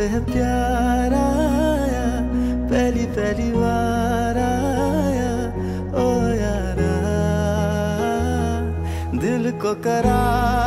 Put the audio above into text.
है प्यार आया पहली पहली बार आया ओ यारा। दिल को करार